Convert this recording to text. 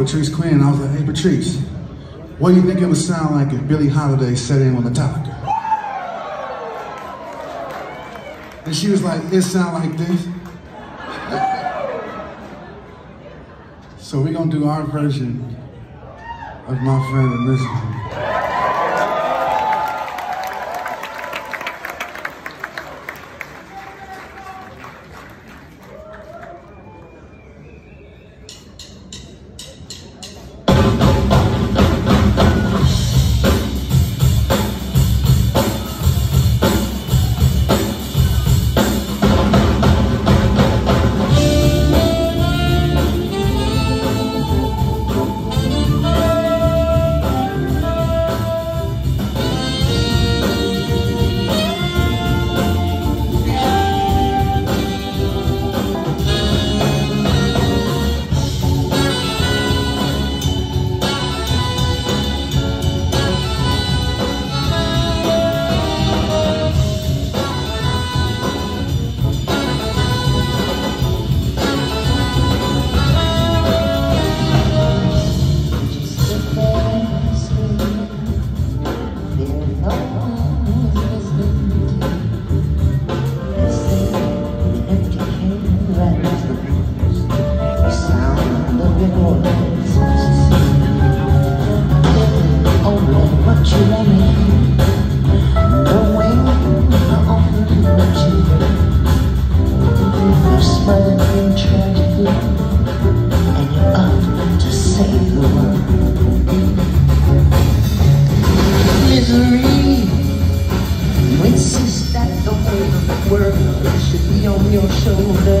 Patrice Quinn. I was like, hey, Patrice, what do you think it would sound like if Billie Holiday set in on Metallica? And she was like, it sound like this. so we're gonna do our version of my friend and. Oh, you and you're up to save the world. Misery, you insist that the whole world should be on your shoulders.